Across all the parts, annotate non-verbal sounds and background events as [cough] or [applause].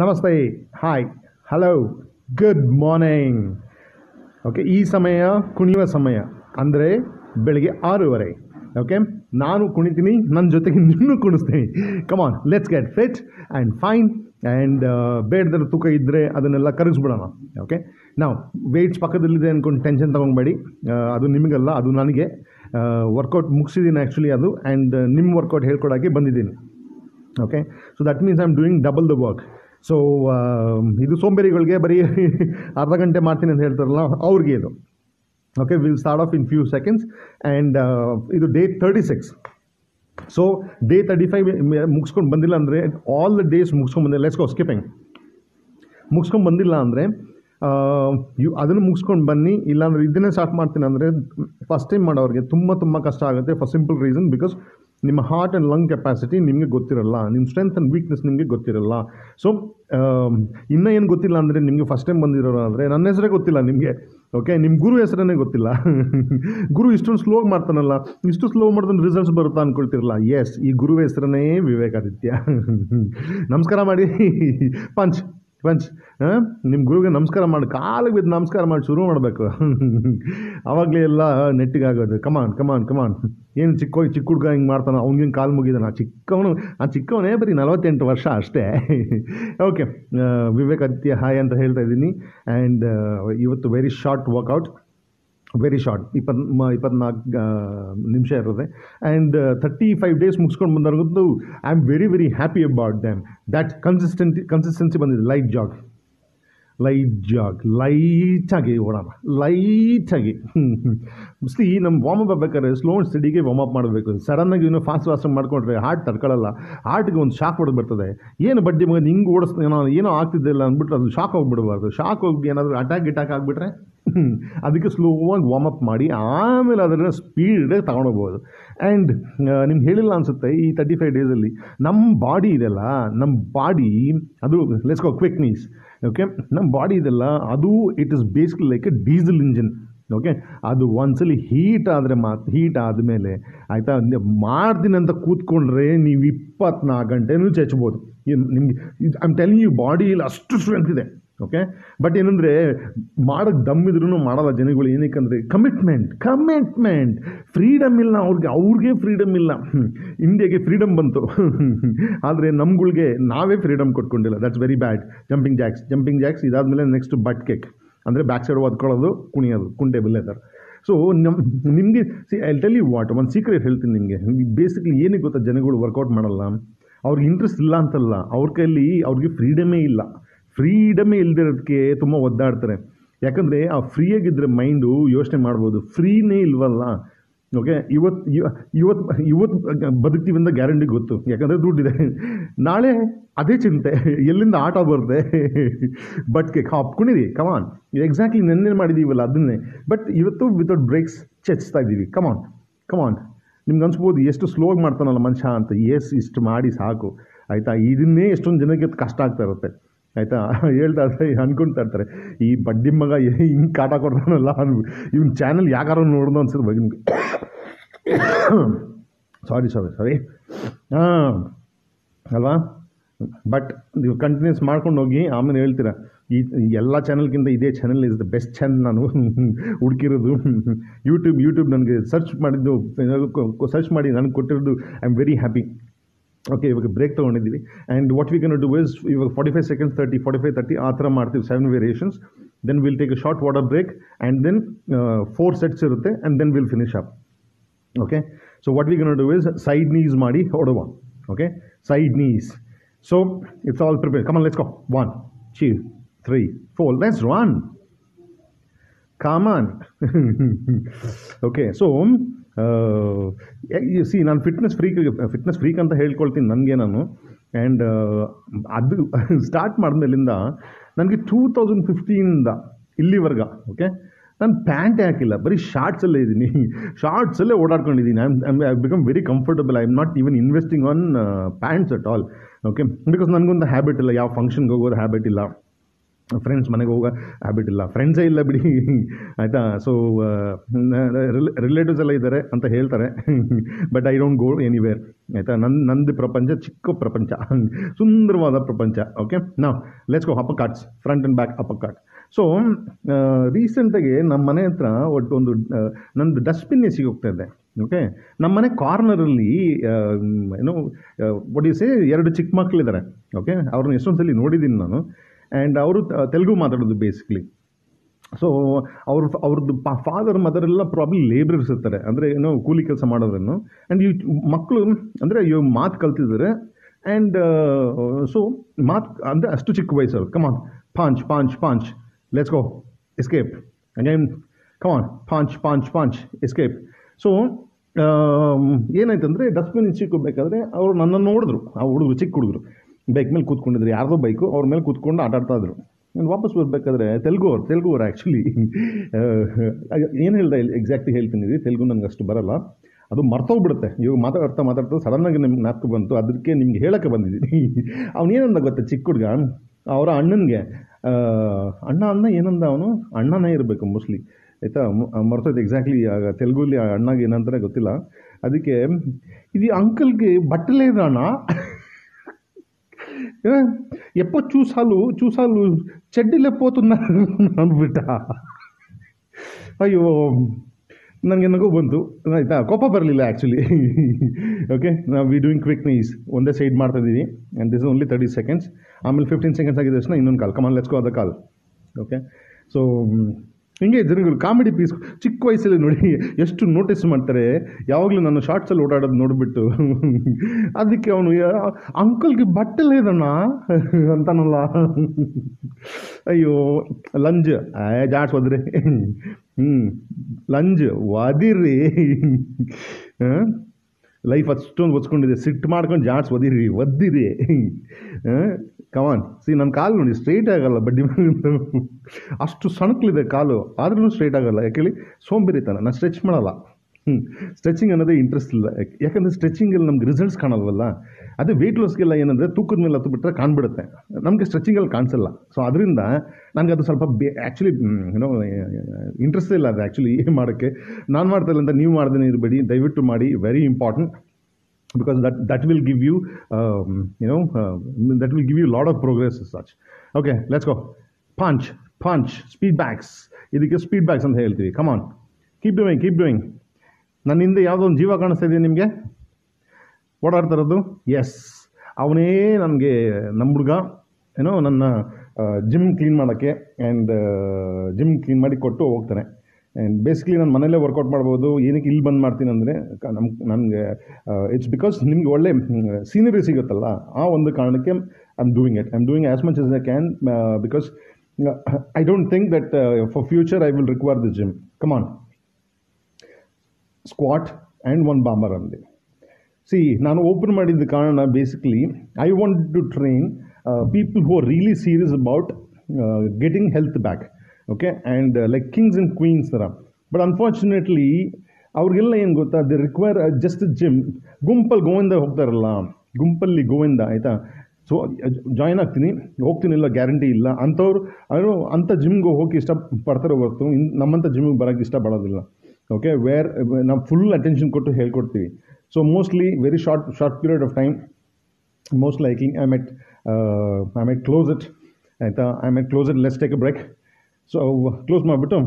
ನಮಸ್ತೆ. Hi hello good morning okay ಈ ಸಮಯ ಕುಣಿಯುವ ಸಮಯ. ಅಂದರೆ ಬೆಳಿಗ್ಗೆ ಆರೂವರೆ. ಓಕೆ ನಾನು ಕುಣಿತೀನಿ ನನ್ನ ಜೊತೆಗೆ ನಿನ್ನೂ ಕುಣಿಸ್ತೀನಿ. Come on let's get fit and fine and ಬೇಡದ ತೂಕ ಇದ್ದರೆ ಅದನ್ನೆಲ್ಲ ಕರಗಿಸ್ಬಿಡೋಣ. ಓಕೆ ನಾವು ವೆಯ್ಟ್ಸ್ ಪಕ್ಕದಲ್ಲಿದೆ ಅಂದ್ಕೊಂಡು ಟೆನ್ಷನ್ ತೊಗೊಬೇಡಿ ಅದು ನಿಮಗಲ್ಲ, ಅದು ನನಗೆ. ವರ್ಕೌಟ್ ಮುಗಿಸಿದ್ದೀನಿ ಆ್ಯಕ್ಚುಲಿ ಅದು. ಆ್ಯಂಡ್ ನಿಮ್ಮ ವರ್ಕೌಟ್ ಹೇಳ್ಕೊಡೋಕ್ಕೆ ಬಂದಿದ್ದೀನಿ. Okay so that means I am doing double the work so ಇದು ಸೋಂಬೇರಿಗಳಿಗೆ ಬರೀ [laughs] ಅರ್ಧ ಗಂಟೆ ಮಾಡ್ತೀನಿ ಅಂತ ಹೇಳ್ತಾರಲ್ಲ, ಅವ್ರಿಗೆ ಇದು. Okay will start off in few seconds and ಇದು day thirty six so day thirty five ಮುಗಿಸ್ಕೊಂಡು ಬಂದಿಲ್ಲ ಅಂದರೆ ಆಲ್ ದ ಡೇಸ್ ಮುಗಿಸ್ಕೊಂಡು ಬಂದಿಲ್ಲ. ಲೆಟ್ಸ್ ಗೋ ಸ್ಕಿಪಿಂಗ್ ಮುಗಿಸ್ಕೊಂಡು ಬಂದಿಲ್ಲ ಅಂದರೆ ಯು ಅದನ್ನು ಮುಗಿಸ್ಕೊಂಡು ಬನ್ನಿ. ಇಲ್ಲಾಂದರೆ ಇದನ್ನೇ ಸ್ಟಾರ್ಟ್ ಮಾಡ್ತೀನಿ ಅಂದರೆ ಫಸ್ಟ್ ಟೈಮ್ ಮಾಡೋರಿಗೆ ತುಂಬ ತುಂಬ ಕಷ್ಟ ಆಗುತ್ತೆ ಫಾರ್ ಸಿಂಪಲ್ ರೀಸನ್ ಬಿಕಾಸ್ ನಿಮ್ಮ ಹಾರ್ಟ್ ಆ್ಯಂಡ್ ಲಂಗ್ ಕೆಪಾಸಿಟಿ ನಿಮಗೆ ಗೊತ್ತಿರಲ್ಲ ನಿಮ್ಮ ಸ್ಟ್ರೆಂತ್ ಆ್ಯಂಡ್ ವೀಕ್ನೆಸ್ ನಿಮಗೆ ಗೊತ್ತಿರಲ್ಲ. ಸೊ ಇನ್ನೂ ಏನು ಗೊತ್ತಿಲ್ಲ ಅಂದರೆ ನಿಮಗೆ ಫಸ್ಟ್ ಟೈಮ್ ಬಂದಿರೋರು ಅಂದರೆ ನನ್ನ ಹೆಸರೇ ಗೊತ್ತಿಲ್ಲ ನಿಮಗೆ ಓಕೆ ನಿಮ್ಮ ಗುರು ಹೆಸರೇ ಗೊತ್ತಿಲ್ಲ. [laughs] ಗುರು ಇಷ್ಟೊಂದು ಸ್ಲೋ ಮಾಡ್ತಾನಲ್ಲ, ಇಷ್ಟು ಸ್ಲೋ ಮಾಡಿದ್ರೆ ರಿಸಲ್ಟ್ಸ್ ಬರುತ್ತಾ ಅಂದ್ಕೊಳ್ತಿರಲ್ಲ ಎಸ್ ಈ ಗುರು ಹೆಸರನ್ನೇ ವಿವೇಕಾದಿತ್ಯ. [laughs] ನಮಸ್ಕಾರ ಮಾಡಿ. [laughs] ಪಂಚ್ ಪಂಚ್ ನಿಮ್ಮ ಗುರುಗೆ ನಮಸ್ಕಾರ ಮಾಡಿ, ಕಾಲಿಗೆ ಬಿದ್ದು ನಮಸ್ಕಾರ ಮಾಡಿ ಶುರು ಮಾಡಬೇಕು. ಆವಾಗಲೇ ಎಲ್ಲ ನೆಟ್ಟಿಗಾಗೋದು. ಕಮಾನ್ ಕಮಾನ್ ಕಮಾನ್ ಏನು ಚಿಕ್ಕ ಚಿಕ್ಕ ಹುಡುಗ ಹಿಂಗೆ ಮಾಡ್ತಾನೆ ಅವ್ನಿಗೆ ಕಾಲು ಮುಗಿದಾನ? ಚಿಕ್ಕವನು, ಆ ಚಿಕ್ಕವನೇ ಬರೀ ನಲವತ್ತೆಂಟು ವರ್ಷ ಅಷ್ಟೇ. ಓಕೆ ವಿವೇಕಾದಿತ್ಯ ಹಾಯ್ ಅಂತ ಹೇಳ್ತಾ ಇದ್ದೀನಿ. ಆ್ಯಂಡ್ ಇವತ್ತು very short workout very short ಇಪ್ಪತ್ ಇಪ್ಪತ್ನಾಲ್ಕು ನಿಮಿಷ ಇರೋದೆ ಆ್ಯಂಡ್ ಥರ್ಟಿ ಫೈವ್ ಡೇಸ್ ಮುಗಿಸ್ಕೊಂಡು ಬಂದವ್ರಿಗಂತೂ I am very very happy about them that consistency consistency ಬಂದಿದೆ ಲೈಟ್ ಜಾಗ್ ಲೈಟ್ ಜಾಗ್ ಲೈಟಾಗಿ. ಓಡೋಣ ಲೈಟಾಗಿ ಮೋಸ್ಟ್ಲಿ ನಮ್ಮ ವಾಮಪ್ ಆಗ್ಬೇಕಾದ್ರೆ ಸ್ಲೋ ಆ್ಯಂಡ್ ಸ್ಟಡಿಗೆ ಅಪ್ ಮಾಡಬೇಕು. ಸಡನ್ನಾಗಿ ಇನ್ನೂ ಫಾಸ್ಟ್ ಫಾಸ್ಟ್ ಮಾಡಿಕೊಂಡ್ರೆ ಹಾರ್ಟ್ ತಡ್ಕೊಳ್ಳಲ್ಲ ಹಾರ್ಟ್ಗೆ ಒಂದು ಶಾಕ್ ಹೊಡೆದು ಬರ್ತದೆ ಏನು ಬಡ್ಡಿ ಮಗ ಹಿಂಗೆ ಓಡಿಸ್ ಏನೋ ಏನೋ ಆಗ್ತಿದ್ದಿಲ್ಲ ಅಂದ್ಬಿಟ್ಟು ಅದು ಶಾಕ್ ಹೋಗ್ಬಿಡಬಾರ್ದು. ಶಾಕ್ ಹೋಗಿ ಏನಾದರೂ ಅಟ್ಯಾಕ್ ಗಿಟ್ಯಾಕ್ ಆಗಿಬಿಟ್ರೆ ಅದಕ್ಕೆ ಸ್ಲೋವಾಗಿ ವಾರ್ಮಪ್ ಮಾಡಿ ಆಮೇಲೆ ಅದನ್ನು ಸ್ಪೀಡ್ ತಗೊಂಡೋಗ್ಬೋದು. ಆ್ಯಂಡ್ ನಿಮ್ಗೆ ಹೇಳಿಲ್ಲ ಅನಿಸುತ್ತೆ ಈ ತರ್ಟಿ ಫೈವ್ ಡೇಸಲ್ಲಿ ನಮ್ಮ ಬಾಡಿ ಇದೆಲ್ಲ ನಮ್ಮ ಬಾಡಿ ಅದು let's go quick knees okay ನಮ್ಮ ಬಾಡಿ ಇದೆಲ್ಲ, ಅದು it is basically like a diesel engine okay ಅದು ಒಂದ್ಸಲಿ ಹೀಟ್ ಆದರೆ ಮಾತು ಹೀಟ್ ಆದಮೇಲೆ, ಆಯಿತಾ? ಮಾಡ್ತೀನಿ ಅಂತ ಕೂತ್ಕೊಂಡ್ರೆ ನೀವು ಇಪ್ಪತ್ನಾಲ್ಕು ಗಂಟೆನೂ ಚಚ್ಬೋದು. ನಿಮಗೆ ಐ ಆಮ್ ಟೆಲಿಂಗ್ ಯು ಬಾಡಿಯಲ್ಲಿ ಅಷ್ಟು ಸ್ಟ್ರೆಂತ್ ಇದೆ. ಓಕೆ ಬಟ್ ಏನಂದರೆ ಮಾಡೋಕ್ಕೆ ದಮ್ಮಿದ್ರೂ ಮಾಡಲ್ಲ ಜನಗಳು. ಏನಕ್ಕಂದರೆ ಕಮಿಟ್ಮೆಂಟ್ ಕಮಿಟ್ಮೆಂಟ್ ಫ್ರೀಡಮ್ ಇಲ್ಲ, ಅವ್ರಿಗೆ ಅವ್ರಿಗೆ ಫ್ರೀಡಮ್ ಇಲ್ಲ. ಇಂಡಿಯಾಗೆ ಫ್ರೀಡಮ್ ಬಂತು. ಆದರೆ ನಮ್ಗಳಿಗೆ ನಾವೇ freedom ಕೊಟ್ಕೊಂಡಿಲ್ಲ. That's very bad jumping jacks jumping jacks ಇದಾದಮೇಲೆ ನೆಕ್ಸ್ಟ್ ಬಟ್ ಕೇಕ್ ಅಂದರೆ ಬ್ಯಾಕ್ ಸೈಡ್ ಒದ್ಕೊಳ್ಳೋದು, ಕುಣಿಯೋದು, ಕುಂಟೆ ಬಿಲ್ಲೆದರ್ ಸೊ ನಮ್ಮ ನಿಮಗೆ see I tell you what ಒಂದು ಸೀಕ್ರೆಟ್ ಹೇಳ್ತೀನಿ ನಿಮಗೆ. ಬೇಸಿಕ್ಲಿ ಏನಕ್ಕೆ ಗೊತ್ತಾ, ಜನಗಳು ವರ್ಕೌಟ್ ಮಾಡಲ್ಲ. ಅವ್ರಿಗೆ ಇಂಟ್ರೆಸ್ಟ್ ಇಲ್ಲ ಅಂತಲ್ಲ. ಅವ್ರ ಕೈಯಲ್ಲಿ ಅವ್ರಿಗೆ ಫ್ರೀಡಮೇ ಇಲ್ಲ. ಫ್ರೀಡಮೇ ಇಲ್ದಿರೋದಕ್ಕೆ ತುಂಬ ಒದ್ದಾಡ್ತಾರೆ. ಯಾಕಂದರೆ ಆ ಫ್ರೀಯಾಗಿದ್ದರೆ ಮೈಂಡು ಯೋಚನೆ ಮಾಡ್ಬೋದು. ಫ್ರೀನೇ ಇಲ್ವಲ್ಲ? ಓಕೆ ಇವತ್ತು ಇವತ್ತು ಇವತ್ತು ಬದುಕ್ತೀವಿ ಅಂತ ಗ್ಯಾರಂಟಿ ಗೊತ್ತು. ಯಾಕಂದರೆ ದುಡ್ಡಿದೆ. ನಾಳೆ ಅದೇ ಚಿಂತೆ. ಎಲ್ಲಿಂದ ಆಟ ಬರುತ್ತೆ? ಬಟ್ ಕೆ ಹಾಪ್ಕೊಂಡಿರಿ ಕಮಾನ್ ಎಕ್ಸಾಕ್ಟ್ಲಿ ನೆನ್ನೆ ಮಾಡಿದ್ದೀವಲ್ಲ ಅದನ್ನೇ. ಬಟ್ ಇವತ್ತು ವಿತೌಟ್ ಬ್ರೇಕ್ಸ್ ಚೆಚ್ತಾ ಇದ್ದೀವಿ. ಕಮಾನ್ ಕಮಾನ್ ನಿಮ್ಗೆ ಅನ್ಸ್ಬೋದು ಎಷ್ಟು ಸ್ಲೋಗಿ ಮಾಡ್ತಾನಲ್ಲ ಮನುಷ್ಯ ಅಂತ? ಎಸ್ ಇಷ್ಟು ಮಾಡಿ ಸಾಕು. ಆಯಿತಾ? ಇದನ್ನೇ ಎಷ್ಟೊಂದು ಜನಕ್ಕೆ ಕಷ್ಟ ಆಗ್ತಾ ಇರುತ್ತೆ. ಆಯಿತಾ? ಹೇಳ್ತಾ ಇರ್ತಾರೆ ಅನ್ಕೊಳ್ತಾ ಇರ್ತಾರೆ. ಈ ಬಡ್ಡಿ ಮಗ ಹಿಂಗೆ ಕಾಟ ಕೊಡ್ತಾನಲ್ಲ ಅನ್ಬಿಟ್ಟು ಇವ್ನ ಚಾನಲ್ ಯಾಕಾರು ನೋಡ್ದು ಅನ್ಸುತ್ತೆ ಬಗ್ಗೆ ಸಾರಿ ಸಾರಿ ಸಾರಿ ಹಾಂ, ಅಲ್ವಾ? ಬಟ್ ನೀವು ಕಂಟಿನ್ಯೂಸ್ ಮಾಡ್ಕೊಂಡು ಹೋಗಿ, ಆಮೇಲೆ ಹೇಳ್ತೀರಾ, ಈ ಎಲ್ಲ ಚಾನಲ್ಗಿಂತ ಇದೇ channel is the best channel ನಾನು ಹುಡುಕಿರೋದು. ಯೂಟ್ಯೂಬ್ ಯೂಟ್ಯೂಬ್ ನನಗೆ ಸರ್ಚ್ ಮಾಡಿದ್ದು ಸರ್ಚ್ ಮಾಡಿ ನನಗೆ ಕೊಟ್ಟಿರೋದು I am very happy okay ಇವಾಗ ಬ್ರೇಕ್ ತೊಗೊಂಡಿದ್ದೀವಿ. And what we can do is ಇವಾಗ forty five seconds thirty forty five thirty ಆ ಥರ ಮಾಡ್ತೀವಿ. Seven variations then will take a short water break and then four sets ಇರುತ್ತೆ and then will finish up okay so what we can do is side knees ಮಾಡಿ ಹೊಡುವ okay side knees so it's all prepare come on let's go one two three four let's run come on okay so see ನಾನು fitness freak fitness freak ಅಂತ ಹೇಳ್ಕೊಳ್ತೀನಿ ನನಗೆ ನಾನು. And ಅದು start ಮಾಡಿದ್ಮೇಲಿಂದ ನನಗೆ two thousand ಫಿಫ್ಟೀನಿಂದ ಇಲ್ಲಿವರೆಗ ಓಕೆ ನಾನು ಪ್ಯಾಂಟೇ ಹಾಕಿಲ್ಲ, ಬರೀ ಶಾರ್ಟ್ಸಲ್ಲೇ ಇದ್ದೀನಿ. ಶಾರ್ಟ್ಸಲ್ಲೇ ಓಡಾಡ್ಕೊಂಡಿದ್ದೀನಿ. I am I become very comfortable I am not even investing on pants at all okay because ನನಗೊಂದು ಹ್ಯಾಬಿಟ್ ಇಲ್ಲ, ಯಾವ ಫಂಕ್ಷನ್ಗೆ ಹೋಗೋದು ಹ್ಯಾಬಿಟ್ ಇಲ್ಲ. ಫ್ರೆಂಡ್ಸ್ ಮನೆಗೆ ಹೋಗೋ ಹ್ಯಾಬಿಟ್ ಇಲ್ಲ. ಫ್ರೆಂಡ್ಸೇ ಇಲ್ಲ ಬಿಡಿ. ಆಯಿತಾ? ಸೊ ರಿಲೇಟಿವ್ಸ್ ಎಲ್ಲ ಇದ್ದಾರೆ ಅಂತ ಹೇಳ್ತಾರೆ. But I don't go anywhere ಆಯಿತಾ? ನನ್ನ ನಂದು ಪ್ರಪಂಚ ಚಿಕ್ಕ ಪ್ರಪಂಚ. ಸುಂದರವಾದ ಪ್ರಪಂಚ. ಓಕೆ ನಾವು let's go uppercuts front and back uppercut so ರೀಸೆಂಟಾಗಿ ನಮ್ಮ ಮನೆ ಹತ್ರ ಒಟ್ಟು ಒಂದು ನಂದು ಡಸ್ಟ್ಬಿನ್ ಸಿಗೋಗ್ತಾ ಇದೆ. ಓಕೆ ನಮ್ಮ ಮನೆ ಕಾರ್ನರಲ್ಲಿ ಏನು ಒಡಿಸಿ ಎರಡು ಚಿಕ್ಕ ಮಕ್ಕಳಿದ್ದಾರೆ ಓಕೆ ಅವ್ರನ್ನ ಎಷ್ಟೊಂದು ಸಲ ನೋಡಿದ್ದೀನಿ ನಾನು. ಆ್ಯಂಡ್ ಅವರು ತೆಲುಗು ಮಾತಾಡೋದು ಬೇಸಿಕ್ಲಿ ಸೊ ಅವ್ರ, ಅವ್ರದ್ದು ಫಾದರ್ ಮದರ್ ಎಲ್ಲ ಪ್ರಾಬ್ಲಿ ಲೇಬರರ್ಸ್ ಇರ್ತಾರೆ. ಅಂದರೆ, ಏನೋ ಕೂಲಿ ಕೆಲಸ ಮಾಡೋದನ್ನು. ಆ್ಯಂಡ್ ಈ ಮಕ್ಕಳು ಅಂದರೆ ಇವ್ ಮಾತು ಕಲ್ತಿದ್ದಾರೆ. ಆ್ಯಂಡ್ ಸೊ ಮಾತು, ಅಂದರೆ, ಅಷ್ಟು ಚಿಕ್ಕ ವಯಸ್ಸರು come on punch punch punch let's go escape again come on punch punch punch escape so ಏನಾಯ್ತಂದರೆ dustbin ಇಚ್ಚಿಕೋಬೇಕಾದ್ರೆ ಅವರು ನನ್ನನ್ನು ನೋಡಿದ್ರು. ಆ ಹುಡುಗರು, ಚಿಕ್ಕ ಹುಡುಗರು. ಬೈಕ್ ಮೇಲೆ ಕೂತ್ಕೊಂಡಿದ್ರು. ಯಾರ್ದೋ ಬೈಕು ಅವ್ರ ಮೇಲೆ ಕೂತ್ಕೊಂಡು ಆಟಾಡ್ತಾ ಇದ್ರು. ನಾನು ವಾಪಸ್ ಬರಬೇಕಾದ್ರೆ ತೆಲುಗು ಅವ್ರು ತೆಲುಗು ಅವ್ರು ಆ್ಯಕ್ಚುಲಿ ಏನು ಹೇಳ್ದೆ ಎಕ್ಸಾಕ್ಟ್ಲಿ ಹೇಳ್ತೀನಿ ತೆಲುಗು ನನಗೆ ಅಷ್ಟು ಬರಲ್ಲ. ಅದು ಮರ್ತೋಗ್ಬಿಡುತ್ತೆ. ಇವಾಗ ಮಾತಾಡ್ತಾ ಮಾತಾಡ್ತಾ ಸಡನ್ನಾಗಿ ನಿಮ್ಗೆ ನಾಲ್ಕು ಬಂತು. ಅದಕ್ಕೆ ನಿಮ್ಗೆ ಹೇಳೋಕ್ಕೆ ಬಂದಿದ್ದೀನಿ. [laughs] ಅವನೇನಂದ ಗೊತ್ತಾ ಚಿಕ್ಕ ಹುಡುಗ? ಅವರ ಅಣ್ಣನಿಗೆ. ಅಣ್ಣ ಅಣ್ಣ ಏನಂದ ಅವನು? ಅಣ್ಣನೇ ಇರಬೇಕು ಮೋಸ್ಟ್ಲಿ ಆಯಿತಾ? ಮರ್ತೋಯ್ತು ಎಕ್ಸಾಕ್ಟ್ಲಿ ಆಗ ತೆಲುಗುಲಿ ಅಣ್ಣಗೆ ಏನಂತಾರೆ ಗೊತ್ತಿಲ್ಲ. ಅದಕ್ಕೆ, ಇದು ಅಂಕಲ್ಗೆ ಬಟ್ಟಲೇ ಅಣ್ಣ [laughs] ఏ, ఎప్పో చూసాలు చూసాలు చెడ్డీలే పోతున్నారు ಅಂದ್ಬಿಟ್ಟ ಅಯ್ಯೋ ನನಗೆ ನಗು ಬಂತು ಆಯಿತಾ ಕೋಪ ಬರಲಿಲ್ಲ ಆ್ಯಕ್ಚುಲಿ ಓಕೆ ನಾವು ವಿ ಡೂಯಿಂಗ್ ಕ್ವಿಕ್ ನೀಸ್ ಒಂದೇ ಸೈಡ್ ಮಾಡ್ತಾ ಇದ್ದೀವಿ and this only thirty seconds ಆಮೇಲೆ ಫಿಫ್ಟೀನ್ ಸೆಕೆಂಡ್ಸ್ ಆಗಿದೆ ತಕ್ಷಣ ಇನ್ನೊಂದು ಕಾಲ್ ಕಮಾನ್ ಲೆಟ್ಸ್ ಗೋ ಅದ ಕಾಲ್ ಓಕೆ ಸೊ ಹಿಂಗೆ ಜನಗಳು ಕಾಮಿಡಿ ಪೀಸ್ ಚಿಕ್ಕ ವಯಸ್ಸಲ್ಲಿ ನೋಡಿ ಎಷ್ಟು ನೋಟಿಸ್ ಮಾಡ್ತಾರೆ. ಯಾವಾಗಲೂ ನಾನು ಶಾರ್ಟ್ಸಲ್ಲಿ ಓಡಾಡೋದು ನೋಡಿಬಿಟ್ಟು. ಅದಕ್ಕೆ ಅವನು ಅಂಕಲ್ಗೆ ಬಟ್ಟೆಲ್ಲ ಇದಣ್ಣ? ಅಂತಾನಲ್ಲ. ಅಯ್ಯೋ ಲಂಜ್ ಜಾಟ್ಸ್ ಒದ್ರಿ ಹ್ಞೂ ಲಂಜ್ ಒದಿರಿ. ಲೈಫ್ ಅಷ್ಟೊಂದು ಒಚ್ಕೊಂಡಿದೆ ಸಿಟ್ಟು ಮಾಡ್ಕೊಂಡು ಜಾಡ್ಸ್ ಒದಿರಿ, ಒದ್ದಿರಿ. ಕಮಾನ್ ಸಿ ನನ್ನ ಕಾಲು ನೋಡಿ ಸ್ಟ್ರೈಟ್ ಆಗಲ್ಲ, ಬಡ್ಡಿ ಅಷ್ಟು ಸಣಕ್ಲಿದೆ ಕಾಲು ಆದ್ರೂ ಸ್ಟ್ರೈಟ್ ಆಗಲ್ಲ. ಯಾಕೇಳಿ ಸೋಂಬೇರಿತನ. ನಾನು ಸ್ಟ್ರೆಚ್ ಮಾಡಲ್ಲ. ಹ್ಞೂ ಸ್ಟ್ರೆಚಿಂಗ್ ಅನ್ನೋದೇ ಇಂಟ್ರೆಸ್ಟ್ ಇಲ್ಲ. ಯಾಕ್- ಯಾಕಂದರೆ ಸ್ಟ್ರೆಚಿಂಗಲ್ಲಿ ನಮ್ಗೆ ರಿಸಲ್ಟ್ಸ್ ಕಾಣಲ್ವಲ್ಲ? ಅದೇ ವೆಯ್ಟ್ ಲಾಸ್ಗೆಲ್ಲ ಏನಂದರೆ ತೂಕದ ಮೇಲೆ ಹತ್ತು ಬಿಟ್ಟರೆ ಕಾಣ್ಬಿಡುತ್ತೆ. ನಮಗೆ ಸ್ಟ್ರೆಚಿಂಗಲ್ಲಿ ಕಾಣಿಸಲ್ಲ. ಸೊ ಅದರಿಂದ ನನಗೆ ಅದು ಸ್ವಲ್ಪ ಬೇ ಆ್ಯಕ್ಚುಲಿ ಏನೋ ಇಂಟ್ರೆಸ್ಟೇ ಇಲ್ಲ ಅದು ಆ್ಯಕ್ಚುಲಿ ಏನು ಮಾಡೋಕ್ಕೆ? ನಾನು ಮಾಡ್ತಾ ಇಲ್ಲ ಅಂತ ನೀವು ಮಾಡ್ದೇ ಇರಬೇಡಿ. ದಯವಿಟ್ಟು ಮಾಡಿ. Very important because that that will give you um, you know uh, that will give you a lot of progress as such. Okay let's go. Punch punch speed backs. ಇದಕ್ಕೆ ಸ್ಪೀಡ್ ಬ್ಯಾಕ್ಸ್ ಅಂತ ಹೇಳ್ತೀವಿ. Come on keep doing keep doing ನನ್ನ ಹಿಂದೆ ಯಾವುದೋ ಒಂದು ಜೀವ ಕಾಣಿಸ್ತಾ ಇದೆಯಾ ನಿಮಗೆ? ಓಡಾಡ್ತಾ ಇರೋದು ಎಸ್ ಅವನೇ ನನಗೆ ನಮ್ಮ ಹುಡುಗ ಏನೋ ನನ್ನ ಜಿಮ್ ಕ್ಲೀನ್ ಮಾಡೋಕ್ಕೆ ಆ್ಯಂಡ್ ಜಿಮ್ ಕ್ಲೀನ್ ಮಾಡಿ ಕೊಟ್ಟು ಹೋಗ್ತಾನೆ. ಆ್ಯಂಡ್ ಬೇಸಿಕ್ಲಿ ನಾನು ಮನೇಲೇ ವರ್ಕೌಟ್ ಮಾಡ್ಬೋದು, ಏನಕ್ಕೆ ಇಲ್ಲಿ ಬಂದು ಮಾಡ್ತೀನಿ ಅಂದರೆ ನಮ್ಮ ನನಗೆ ಇಟ್ಸ್ ಬಿಕಾಸ್ ನಿಮ್ಗೆ ಒಳ್ಳೆ ಸೀನರಿ ಸಿಗುತ್ತಲ್ಲ, ಆ ಒಂದು ಕಾರಣಕ್ಕೆ I am doing it I am doing as much as I can because I don't think that for future I will require the gym come on squat and one bomber ಅಂದೆ see ನಾನು open ಮಾಡಿದ್ದ ಕಾರಣ basically I want to train people who are really serious about getting health back okay and like kings and queens ಥರ but unfortunately ಅವ್ರಿಗೆಲ್ಲ ಏನು ಗೊತ್ತಾ? The require just gym ಗುಂಪಲ್ಲಿ ಗೋವಿಂದ ಹೋಗ್ತಾರಲ್ಲ. ಗುಂಪಲ್ಲಿ ಗೋವಿಂದ, ಆಯಿತಾ? ಸೊ ಜಾಯ್ನ್ ಆಗ್ತೀನಿ. ಹೋಗ್ತೀನಿಲ್ಲ ಗ್ಯಾರಂಟಿ ಇಲ್ಲ. ಅಂಥವ್ರು, ಅವರು ಅಂಥ ಜಿಮ್ಗೆ ಹೋಗಿ ಇಷ್ಟಪಡ್ತಾರೆ ಹೊರತು. ಇನ್, ನಮ್ಮಂಥ ಜಿಮ್ಗೆ ಬರೋಕ್ಕೆ ಇಷ್ಟಪಡೋದಿಲ್ಲ ಓಕೆ ವೇರ್ ನಾವು ಫುಲ್ ಅಟೆನ್ಷನ್ ಕೊಟ್ಟು ಹೇಳ್ಕೊಡ್ತೀವಿ. So mostly very short short period of time most likely I might I might close it ಆಯಿತಾ? I might close it let's take a break so close ಮಾಡಿಬಿಟ್ಟು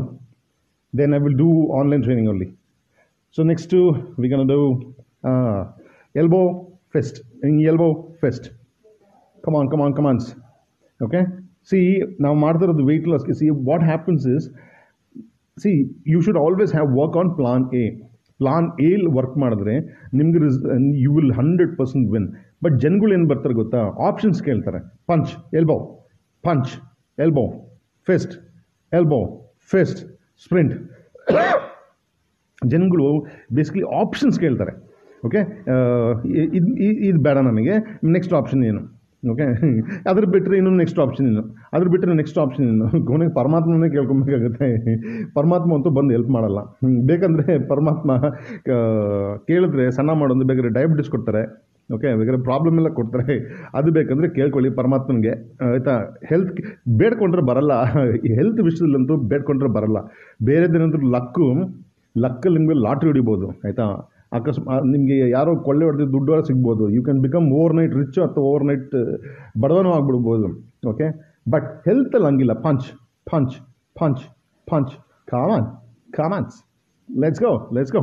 then I will do online training only so next we gonna do elbow fist elbow fist come on come on come ons okay see ನಾವು ಮಾಡ್ತಿರೋದು weight ಲಾಸ್ಗೆ see what happens is see you should always have work on plan A plan L work ಮಾಡಿದ್ರೆ ನಿಮ್ಗೆ ರಿಸ್ you will hundred percent win but ಜನಗಳು ಏನು ಬರ್ತಾರೆ ಗೊತ್ತಾ? Options ಕೇಳ್ತಾರೆ. Punch elbow punch elbow fist elbow fist sprint ಜನಗಳು basically options ಕೇಳ್ತಾರೆ okay ಇದು ಇದು ಬೇಡ ನಮಗೆ ನೆಕ್ಸ್ಟ್ ಆಪ್ಷನ್ ಏನು ಓಕೆ ಅದ್ರ ಬಿಟ್ಟರೆ ಇನ್ನೊಂದು ನೆಕ್ಸ್ಟ್ ಆಪ್ಷನ್ ಏನು, ಅದ್ರ ಬಿಟ್ಟರೆ ನೆಕ್ಸ್ಟ್ ಆಪ್ಷನ್ ಏನು? ಕೊನೆಗೆ ಪರಮಾತ್ಮನೇ ಕೇಳ್ಕೊಬೇಕಾಗುತ್ತೆ. ಪರಮಾತ್ಮ ಅಂತೂ ಬಂದು ಹೆಲ್ಪ್ ಮಾಡಲ್ಲ. ಬೇಕಂದರೆ ಪರಮಾತ್ಮ ಕೇಳಿದ್ರೆ ಸಣ್ಣ ಮಾಡೋದು, ಬೇಕಾದ್ರೆ ಡಯಾಬಿಟಿಸ್ ಕೊಡ್ತಾರೆ. ಓಕೆ ಬೇಕಾದ್ರೆ ಪ್ರಾಬ್ಲಮ್ ಎಲ್ಲ ಕೊಡ್ತಾರೆ. ಅದು ಬೇಕಂದರೆ ಕೇಳ್ಕೊಳ್ಳಿ ಪರಮಾತ್ಮನಿಗೆ. ಆಯಿತಾ? ಹೆಲ್ತ್ ಬೇಡ್ಕೊಂಡ್ರೆ ಬರಲ್ಲ. ಹೆಲ್ತ್ ವಿಷಯದಲ್ಲಂತೂ ಬೇಡ್ಕೊಂಡ್ರೆ ಬರಲ್ಲ. ಬೇರೆದೇನಂದ್ರೂ ಲಕ್ಕು, ಲಕ್ಕಲ್ಲಿ ನಿಮಗೆ ಲಾಟ್ರಿ ಹೊಡಿಬೋದು. ಆಯಿತಾ? ಅಕಸ್ಮಾತ್ ನಿಮಗೆ ಯಾರೋ ಕೊಳ್ಳೆ ಹೊಡೆದು ದುಡ್ಡು ಸಿಗ್ಬೋದು. You can become overnight rich ಅಥವಾ ಓವರ್ ನೈಟ್ ಬಡವನೂ ಆಗ್ಬಿಡ್ಬೋದು. ಓಕೆ ಬಟ್ ಹೆಲ್ತಲ್ಲಿ ಹಂಗಿಲ್ಲ. Punch punch punch punch come on come ons let's go let's go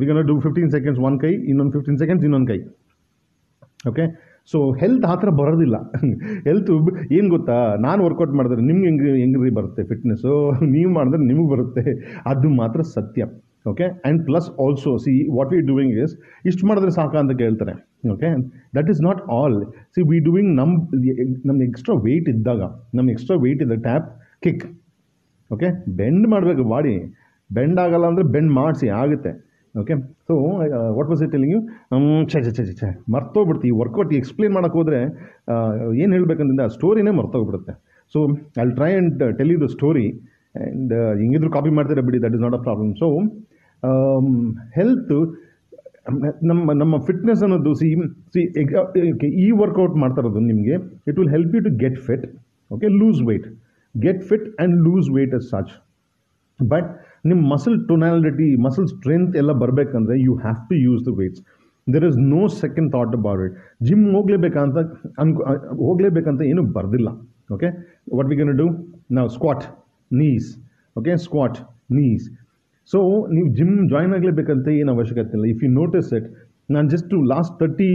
we can do fifteen seconds one ಕೈ ಇನ್ನೊಂದು ಫಿಫ್ಟೀನ್ ಸೆಕೆಂಡ್ಸ್ ಇನ್ನೊಂದು ಕೈ ಓಕೆ ಸೊ ಹೆಲ್ತ್ ಆ ಥರ ಬರೋದಿಲ್ಲ ಹೆಲ್ತು ಏನು ಗೊತ್ತಾ? ನಾನು ವರ್ಕೌಟ್ ಮಾಡಿದ್ರೆ ನಿಮ್ಗೆ ಹೆಂಗೆ, ಹೆಂಗ್ರಿ ಬರುತ್ತೆ ಫಿಟ್ನೆಸ್ಸು ನೀವು ಮಾಡಿದ್ರೆ ನಿಮಗೆ ಬರುತ್ತೆ. ಅದು ಮಾತ್ರ ಸತ್ಯ. Okay and plus also see what we doing is ಇಷ್ಟು ಮಾಡಿದ್ರೆ ಸಾಕ ಅಂತ ಕೇಳ್ತಾರೆ. Okay that is not all see we doing ನಮ್ಮ ನಮ್ಮ ಎಕ್ಸ್ಟ್ರಾ ವೆಯ್ಟ್ ಇದ್ದಾಗ ನಮ್ಮ ಎಕ್ಸ್ಟ್ರಾ ವೆಯ್ಟ್ ಇದ್ದಾಗ ಟ್ಯಾಪ್ ಕಿಕ್ ಓಕೆ ಬೆಂಡ್ ಮಾಡಬೇಕು, ಬಾಡಿ. ಬೆಂಡ್ ಆಗಲ್ಲ ಅಂದರೆ ಬೆಂಡ್ ಮಾಡಿಸಿ, ಆಗುತ್ತೆ. Okay so what was it telling you ಛೆ ಛೆ ಛೆ ಛೆ ಛೆ ಮರ್ತೋಗ್ಬಿಡ್ತೀವಿ ವರ್ಕೌಟ್ ಎಕ್ಸ್ಪ್ಲೇನ್ ಮಾಡೋಕೆ ಹೋದರೆ ಏನು ಆ ಸ್ಟೋರಿನೇ ಮರ್ತೋಗ್ಬಿಡುತ್ತೆ. So I try and tell you the story and ಹೆಂಗಿದ್ರು ಕಾಪಿ ಮಾಡ್ತಾರೆ ಬಿಡಿ that is not a problem so health ನಮ್ಮ ನಮ್ಮ ಫಿಟ್ನೆಸ್ ಅನ್ನೋದು ಸಿ ಸಿ ಈ ವರ್ಕೌಟ್ ಮಾಡ್ತಾ ಇರೋದು ನಿಮಗೆ it will help you to get fit okay lose weight get fit and lose weight as such but ನಿಮ್ಮ ಮಸಲ್ ಟೊನಾಲಿಟಿ ಮಸಲ್ ಸ್ಟ್ರೆಂತ್ ಎಲ್ಲ ಬರಬೇಕಂದ್ರೆ you have to use the weights there is no second thought about it gym ಹೋಗ್ಲೇಬೇಕಂತ ಅನ್ಕೊ ಹೋಗ್ಲೇಬೇಕಂತ ಏನೂ ಬರ್ದಿಲ್ಲ. Okay what we can do ನಾವು squat knees okay squat knees so ನೀವು gym join ಆಗಲೇಬೇಕಂತ ಏನು ಅವಶ್ಯಕತೆ ಇಲ್ಲ. ಇಫ್ ಯು ನೋಟಿಸ್ ಇಟ್ ನಾನು ಜಸ್ಟ್ ಲಾಸ್ಟ್ ತರ್ಟಿ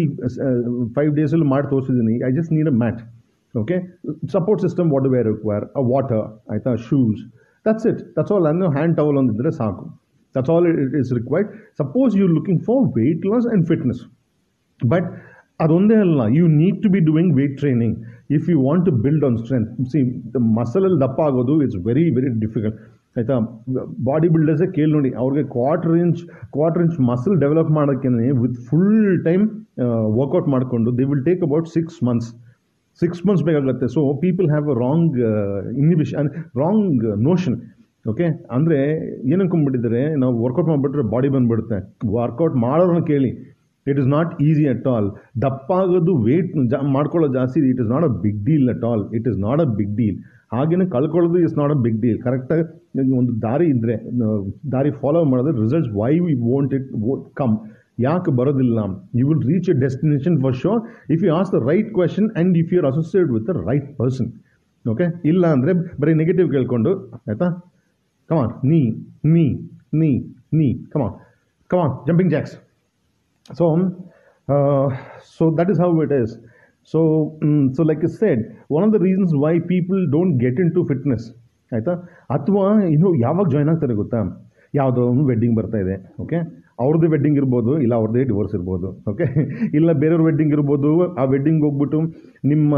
ಫೈವ್ ಡೇಸಲ್ಲಿ ಮಾಡಿ ತೋರಿಸಿದ್ದೀನಿ I just need a mat okay support system what we're require a water ಆಯಿತಾ? Shoes that's it that's all ಅಂದರೆ ಹ್ಯಾಂಡ್ ಟವಲ್ ಒಂದಿದ್ದರೆ ಸಾಕು that's all it is required suppose you looking for weight loss and fitness but ಅದೊಂದೇ ಅಲ್ಲ you need to be doing weight training if you want to build on strength see ಮಸಲಲ್ಲಿ ದಪ್ಪ ಆಗೋದು it's very very difficult ಆಯಿತಾ body ಬಿಲ್ಡರ್ಸೇ ಕೇಳಿ ನೋಡಿ ಅವ್ರಿಗೆ quarter inch quarter inch muscle develop ಮಾಡೋಕ್ಕೇನೆ with full time workout ಮಾಡಿಕೊಂಡು they will take about six months six months ಬೇಕಾಗುತ್ತೆ so people have a wrong inhibition wrong notion okay ಅಂದರೆ ಏನು ನಾವು ವರ್ಕೌಟ್ ಮಾಡಿಬಿಟ್ರೆ ಬಾಡಿ ಬಂದುಬಿಡುತ್ತೆ. ವರ್ಕೌಟ್ ಮಾಡೋರನ್ನ ಕೇಳಿ. It is not easy at all ದಪ್ಪಾಗೋದು weight ಜಾ ಮಾಡ್ಕೊಳ್ಳೋ ಜಾಸ್ತಿ it is not a big deal at all it is not a big deal ಹಾಗೇನೆ ಕಳ್ಕೊಳ್ಳೋದು is not a big deal ಕರೆಕ್ಟಾಗಿ ಒಂದು ದಾರಿ ಇದ್ದರೆ ದಾರಿ ಫಾಲೋ ಮಾಡಿದ್ರೆ results why we won't it come ಯಾಕೆ ಬರೋದಿಲ್ಲ you will reach a destination for sure if you ask the right question and if you are associate with the right person okay ಇಲ್ಲ ಅಂದರೆ ಬರೀ ನೆಗೆಟಿವ್ ಕೇಳ್ಕೊಂಡು, ಆಯಿತಾ? ಕಮಾನ್ ನೀ ನೀ ನೀ ನೀ. Come on come on jumping jacks so so that is how it is so so like is said one of the reasons why people don't get into fitness ಆಯಿತಾ? ಅಥವಾ, ಇನ್ನು ಯಾವಾಗ ಜಾಯ್ನ್ ಆಗ್ತಾರೆ ಗೊತ್ತಾ? ಯಾವುದೋ ಒಂದು ವೆಡ್ಡಿಂಗ್ ಬರ್ತಾ ಇದೆ ಓಕೆ ಅವ್ರದ್ದು ವೆಡ್ಡಿಂಗ್ ಇರ್ಬೋದು, ಇಲ್ಲ ಅವ್ರದ್ದೇ ಡಿವೋರ್ಸ್ ಇರ್ಬೋದು ಓಕೆ ಇಲ್ಲ ಬೇರೆಯವ್ರ ವೆಡ್ಡಿಂಗ್ ಇರ್ಬೋದು, ಆ ವೆಡ್ಡಿಂಗ್ ಹೋಗ್ಬಿಟ್ಟು ನಿಮ್ಮ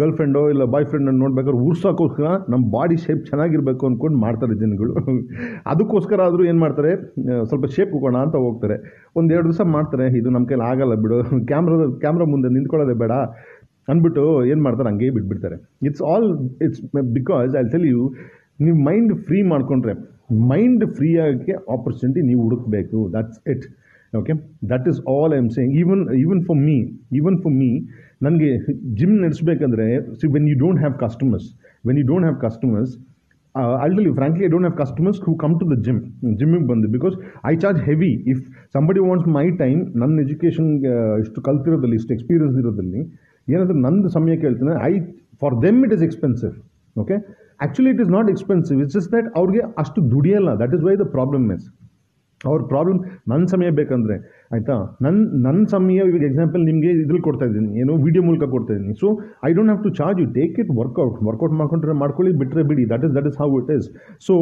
ಗರ್ಲ್ ಫ್ರೆಂಡೋ ಇಲ್ಲ ಬಾಯ್ ಫ್ರೆಂಡನ್ನು ನೋಡ್ಬೇಕಾದ್ರೆ ಉರ್ಸೋಕ್ಕೋಸ್ಕರ ನಮ್ಮ ಬಾಡಿ ಶೇಪ್ ಚೆನ್ನಾಗಿರಬೇಕು ಅಂದ್ಕೊಂಡು ಮಾಡ್ತಾರೆ ಜನಗಳು. ಅದಕ್ಕೋಸ್ಕರ ಆದರೂ ಏನು ಮಾಡ್ತಾರೆ ಸ್ವಲ್ಪ ಶೇಪ್ ಹೋಗೋಣ ಅಂತ ಹೋಗ್ತಾರೆ. ಒಂದು ಎರಡು ದಿವಸ ಮಾಡ್ತಾರೆ, ಇದು ನಮ್ಮ ಕೈಲಿ ಆಗಲ್ಲ ಬಿಡು ಕ್ಯಾಮ್ರಾದ ಕ್ಯಾಮ್ರಾ ಮುಂದೆ ನಿಂತ್ಕೊಳ್ಳೋದೇ ಬೇಡ ಅಂದ್ಬಿಟ್ಟು ಏನು ಮಾಡ್ತಾರೆ, ಹಂಗೆ ಬಿಟ್ಬಿಡ್ತಾರೆ. It's all it's because I tell you ನೀವು ಮೈಂಡ್ ಫ್ರೀ ಮಾಡಿಕೊಂಡ್ರೆ ಮೈಂಡ್ ಫ್ರೀ ಆಗೋಕ್ಕೆ ಆಪರ್ಚುನಿಟಿ ನೀವು ಹುಡುಕಬೇಕು. That's it okay that is all I am saying even even for me even for me ನನಗೆ gym ನಡೆಸಬೇಕಂದ್ರೆ see when you don't have customers when you don't have customers ಅಲ್ಲಿ you frankly I don't have customers who come to the gym ಜಿಮ್ಮಿಗೆ ಬಂದು. Because I charge heavy if somebody wants my time ನನ್ನ education ಇಷ್ಟು ಕಲ್ತಿರೋದಲ್ಲಿ ಇಷ್ಟು experience ಇರೋದಲ್ಲಿ ಏನಾದರೂ ನಂದು ಸಮಯ ಕೇಳ್ತೀನಿ I for them it is expensive okay actually it is not expensive it's just that ಅವ್ರಿಗೆ ಅಷ್ಟು ದುಡಿಯಲ್ಲ. That is why the problem is ಅವ್ರ ಪ್ರಾಬ್ಲಮ್ ನನ್ನ ಸಮಯ ಬೇಕಂದರೆ. ಆಯಿತಾ? ನನ್ನ ನನ್ನ ಸಮಯ ಇವಾಗ ಎಕ್ಸಾಂಪಲ್ ನಿಮಗೆ ಇದ್ರಲ್ಲಿ ಕೊಡ್ತಾ ಇದ್ದೀನಿ. ಏನು ವೀಡಿಯೋ ಮೂಲಕ ಕೊಡ್ತಾ ಇದ್ದೀನಿ. So I don't have to charge you take it workout workout ಮಾಡ್ಕೊಂಡ್ರೆ ಮಾಡ್ಕೊಳ್ಳಿ ಬಿಟ್ಟರೆ ಬಿಡಿ. That is that is how it is so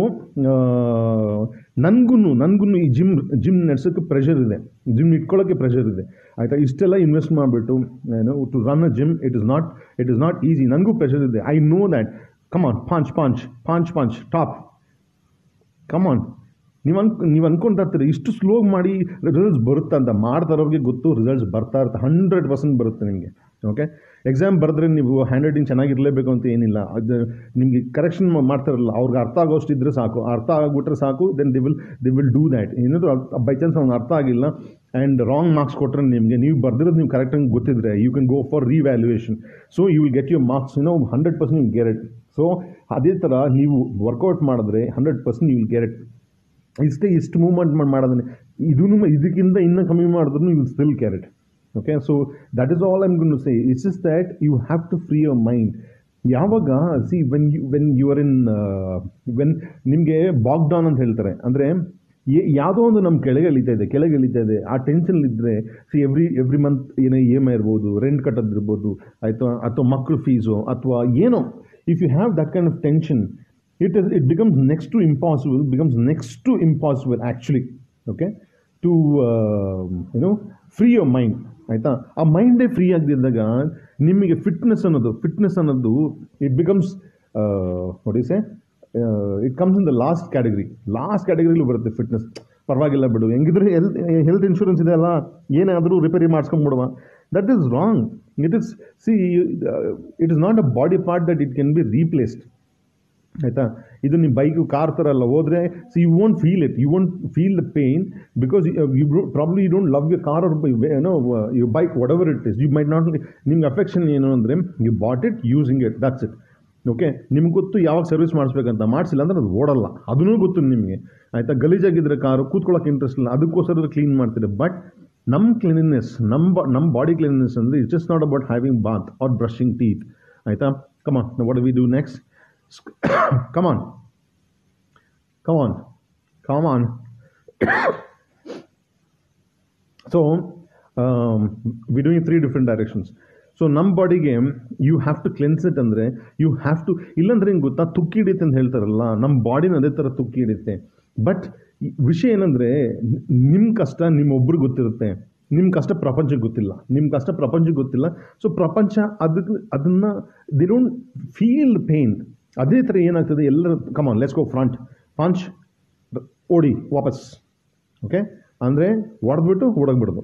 ನನಗೂ ನನಗೂ ಈ ಜಿಮ್ ಜಿಮ್ ನಡೆಸೋಕ್ಕೆ ಪ್ರೆಷರ್ ಇದೆ. ಜಿಮ್ ಇಟ್ಕೊಳ್ಳೋಕ್ಕೆ ಪ್ರೆಷರ್ ಇದೆ. ಆಯಿತಾ? ಇಷ್ಟೆಲ್ಲ ಇನ್ವೆಸ್ಟ್ ಮಾಡಿಬಿಟ್ಟು, ಏನು to run a gym it is not it is not easy ನನಗೂ ಪ್ರೆಷರ್ ಇದೆ. I know that come on punch punch punch punch top come on ನೀವು ಅನ್ಕ ನೀವು ಇರ್ತೀರಿ ಇಷ್ಟು ಸ್ಲೋ ಮಾಡಿ ರಿಸಲ್ಟ್ಸ್ ಬರುತ್ತೆ ಅಂತ ಮಾಡ್ತಾರೋರಿಗೆ ಗೊತ್ತು ರಿಸಲ್ಟ್ಸ್ ಬರ್ತಾ ಇರುತ್ತೆ ಹಂಡ್ರೆಡ್ ಪರ್ಸೆಂಟ್ ಬರುತ್ತೆ ನಿಮಗೆ. ಓಕೆ ಎಕ್ಸಾಮ್ ಬರೆದ್ರೆ ನೀವು ಹ್ಯಾಂಡ್ ರೈಟಿಂಗ್ ಚೆನ್ನಾಗಿರಲೇಬೇಕು ಅಂತ ಏನಿಲ್ಲ. ಅದು ನಿಮಗೆ ಕರೆಕ್ಷನ್ ಮಾಡ್ತಾರಲ್ಲ, ಅವ್ರಿಗೆ ಅರ್ಥ ಆಗೋಷ್ಟು ಇದ್ದರೆ ಸಾಕು. ಅರ್ಥ ಆಗಿಬಿಟ್ರೆ ಸಾಕು then they will they will do that ಏನಾದರೂ ಬೈ ಚಾನ್ಸ್ ಅವ್ನು ಅರ್ಥ ಆಗಿಲ್ಲ ಆ್ಯಂಡ್ ರಾಂಗ್ ಮಾರ್ಕ್ಸ್ ಕೊಟ್ಟರೆ ನಿಮಗೆ, ನೀವು ಬರ್ದಿರೋದು ನೀವು ಕರೆಕ್ಟಾಗಿ ಗೊತ್ತಿದ್ರೆ you can go for revaluation so you will get your marks no hundred percent guarantee so ಅದೇ ಥರ ನೀವು ವರ್ಕೌಟ್ ಮಾಡಿದ್ರೆ hundred percent you will guarantee ಇಷ್ಟೇ ಇಷ್ಟು ಮೂವ್ಮೆಂಟ್ ಮಾಡಿ ಮಾಡೋದನ್ನ. ಇದನ್ನು ಇದಕ್ಕಿಂತ ಇನ್ನೂ ಕಮ್ಮಿ ಮಾಡಿದ್ರು you still guarantee okay so that is all I'm gonna say it's is that you have to free your mind ಯಾವಾಗ see when you when you are in when ನಿಮಗೆ ಬಾಕ್ ಡೌನ್ ಅಂತ ಹೇಳ್ತಾರೆ. ಅಂದರೆ ಯಾವುದೋ ಒಂದು ನಮ್ಮ ಕೆಳಗೆ ಇಳಿತಾ ಇದೆ, ಕೆಳಗೆ ಇಳಿತಾ ಇದೆ, ಆ ಟೆನ್ಷನ್ ಇದ್ದರೆ ಸಿ ಎವ್ರಿ ಎವ್ರಿ ಮಂತ್ ಏನೋ ಇ ಎಂ ಐ ಇರ್ಬೋದು ರೆಂಟ್ ಕಟ್ಟೋದಿರ್ಬೋದು, ಆಯಿತು, ಅಥವಾ ಮಕ್ಕಳು ಫೀಸು ಅಥವಾ ಏನೋ if you have that kind of tension, it is it becomes next to impossible becomes next to impossible actually okay to uh, you know free your mind ಆಯಿತಾ? ಆ ಮೈಂಡೇ free ಆಗದಿದ್ದಾಗ ನಿಮಗೆ ಫಿಟ್ನೆಸ್ ಅನ್ನೋದು ಫಿಟ್ನೆಸ್ ಅನ್ನೋದು it becomes ಹೊಡಿಸೆ it comes in the last category last ಕ್ಯಾಟಗರಿಲೂ ಬರುತ್ತೆ fitness ಪರವಾಗಿಲ್ಲ ಬಿಡು. ಹೆಂಗಿದ್ರೆ health health insurance ಇದೆ ಅಲ್ಲ? ಏನಾದರೂ ರಿಪೇರಿ ಮಾಡಿಸ್ಕೊಂಬಿಡುವ that is wrong it is see it is not a body part that it can be replaced ಆಯಿತಾ? ಇದು ನಿಮ್ಮ ಬೈಕು ಕಾರ್ ಥರ ಅಲ್ಲ ಹೋದರೆ see you won't feel it you won't feel the pain because you probably you don't love you car ಅವ್ರ ಏನೋ you bike whatever it is you might not ನಿಮ್ಗೆ affection ಏನು ಅಂದರೆ you bought it using it that's it okay ನಿಮ್ಗೆ ಗೊತ್ತು ಯಾವಾಗ service ಮಾಡಿಸ್ಬೇಕಂತ. ಮಾಡಿಸಿಲ್ಲ ಅಂದ್ರೆ ಅದು ಓಡಲ್ಲ. ಅದನ್ನೂ ಗೊತ್ತು ನಿಮಗೆ. ಆಯಿತಾ? ಗಲೀಜಾಗಿದ್ದರೆ ಕಾರು ಕೂತ್ಕೊಳ್ಳೋಕೆ ಇಂಟ್ರೆಸ್ಟ್ ಇಲ್ಲ. ಅದಕ್ಕೋಸ್ಕರ ಕ್ಲೀನ್ ಮಾಡ್ತೀರಿ ಬಟ್ ನಮ್ಮ ಕ್ಲೀನಿನೆಸ್ ನಮ್ಮ ನಮ್ಮ ಬಾಡಿ ಕ್ಲೀನಿನೆಸ್ ಅಂದರೆ it's just not about having bath or brushing teeth ಆಯಿತಾ? Come on what we do next come on come on come on so we doing three different directions so ನಮ್ಮ ಬಾಡಿಗೆ you have to cleanse it ಅಂದರೆ you have to ಇಲ್ಲಾಂದ್ರೆ ಹಿಂಗೆ ಗೊತ್ತಾ? ತುಕ್ಕಿ ಹಿಡಿಯುತ್ತೆ ಅಂತ ಹೇಳ್ತಾರಲ್ಲ ನಮ್ಮ ಬಾಡಿನ ಅದೇ ಥರ ತುಕ್ಕಿ ಹಿಡಿಯುತ್ತೆ. ಬಟ್ ವಿಷಯ ಏನಂದರೆ ನಿಮ್ಮ ಕಷ್ಟ ನಿಮ್ಮೊಬ್ರಿಗೆ ಗೊತ್ತಿರುತ್ತೆ. ನಿಮ್ಮ ಕಷ್ಟ ಪ್ರಪಂಚಕ್ಕೆ ಗೊತ್ತಿಲ್ಲ. ನಿಮ್ಮ ಕಷ್ಟ ಪ್ರಪಂಚಕ್ಕೆ ಗೊತ್ತಿಲ್ಲ. ಸೊ ಪ್ರಪಂಚ ಅದಕ್ಕೆ, ಅದನ್ನು ದಿ ಡೋಂಟ್ ಫೀಲ್ ಪೇನ್ ಅದೇ ಥರ ಏನಾಗ್ತದೆ, ಎಲ್ಲರ ಕಮಾನ್ ಲೆಟ್ಸ್ ಗೋ ಫ್ರಂಟ್ ಪಾಂಚ್ ಓಡಿ, ವಾಪಸ್. ಓಕೆ ಅಂದರೆ ಹೊಡೆದ್ಬಿಟ್ಟು ಹೊಡೋಗ್ಬಿಡೋದು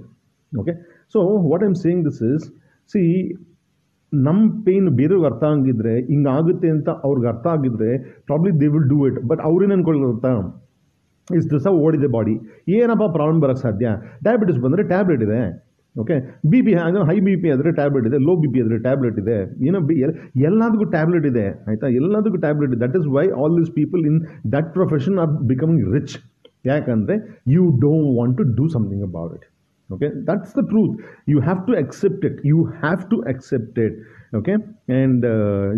okay so what I'm saying this is see ನಮ್ಮ ಪೇನ್ ಬೇರೆಯವ್ರಿಗೆ ಅರ್ಥ ಆಗಿದ್ರೆ, ಹಿಂಗಾಗುತ್ತೆ ಅಂತ ಅವ್ರಿಗೆ ಅರ್ಥ ಆಗಿದ್ರೆ probably they will do it but ಅವ್ರೇನು ಅನ್ಕೊಳ್ತಾ ಇಷ್ಟು ದಿವಸ ಓಡಿದೆ ಬಾಡಿ ಏನಪ್ಪ ಪ್ರಾಬ್ಲಮ್ ಬರೋಕ್ಕೆ ಸಾಧ್ಯ? ಡಯಾಬಿಟಿಸ್ ಬಂದರೆ ಟ್ಯಾಬ್ಲೆಟ್ ಇದೆ. Okay B P high B P ಆದರೆ ಟ್ಯಾಬ್ಲೆಟ್ ಇದೆ ಲೋ ಬಿ ಪಿ ಆದರೆ ಟ್ಯಾಬ್ಲೆಟ್ ಇದೆ. ಏನೋ ಬಿ ಎಲ್ಲದಕ್ಕೂ ಟ್ಯಾಬ್ಲೆಟ್ ಇದೆ. ಆಯಿತಾ? ಎಲ್ಲದಕ್ಕೂ ಟ್ಯಾಬ್ಲೆಟ್ ಇದೆ. That is why all these people in that profession are becoming rich ಯಾಕಂದರೆ you don't want to do something about it okay? That's the truth. You have to accept it. You have to accept it. Okay? And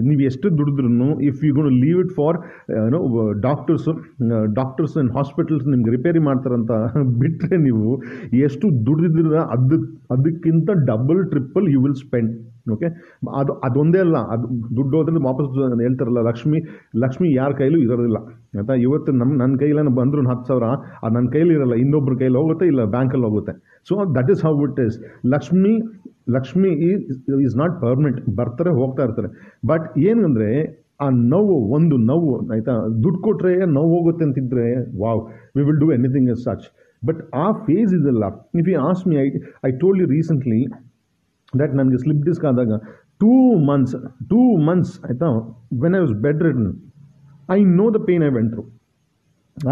ನೀವು ಎಷ್ಟು ದುಡಿದ್ರೂ if you gonna leave it for ಏನೋ doctors doctors and hospitals ನಿಮ್ಗೆ repair ಮಾಡ್ತಾರಂತ [laughs] ಬಿಟ್ಟರೆ ನೀವು ಎಷ್ಟು ದುಡಿದಿರ ಅದು, ಅದಕ್ಕಿಂತ double triple you will spend okay ಅದು, ಅದೊಂದೇ ಅಲ್ಲ. ಅದು ದುಡ್ಡು ಹೋದ್ರೆ ವಾಪಸ್ ಹೇಳ್ತಾರಲ್ಲ, ಲಕ್ಷ್ಮಿ ಲಕ್ಷ್ಮಿ ಯಾರ ಕೈಲೂ ಇರೋದಿಲ್ಲ. ಆಯಿತಾ? ಇವತ್ತು ನಮ್ಮ ನನ್ನ ಕೈಲ ಬಂದ್ರು ಹತ್ತು ಸಾವಿರ, ಅದು ನನ್ನ ಕೈಲಿ ಇರೋಲ್ಲ. ಇನ್ನೊಬ್ಬರ ಕೈಲಿ ಹೋಗುತ್ತೆ ಇಲ್ಲ? ಬ್ಯಾಂಕಲ್ಲಿ ಹೋಗುತ್ತೆ. So that is how it is Lakshmi Lakshmi is not permanent ಬರ್ತಾರೆ, ಹೋಗ್ತಾ ಇರ್ತಾರೆ. ಬಟ್ ಏನಂದರೆ, ಆ ನೋವು, ಒಂದು ನೋವು, ಆಯಿತಾ? ದುಡ್ಡು ಕೊಟ್ಟರೆ ನೋವು ಹೋಗುತ್ತೆ ಅಂತಿದ್ರೆ, wow we will do anything as such but ಆ ಫೇಸ್ ಇದೆಲ್ಲ if you ask me I I told you recently that ನನಗೆ ಸ್ಲಿಪ್ ಡಿಸ್ಕ್ ಆದಾಗ ಟೂ ಮಂತ್ಸ್ ಟೂ ಮಂತ್ಸ್ ಆಯಿತಾ? When I was bedridden I know the pain I went through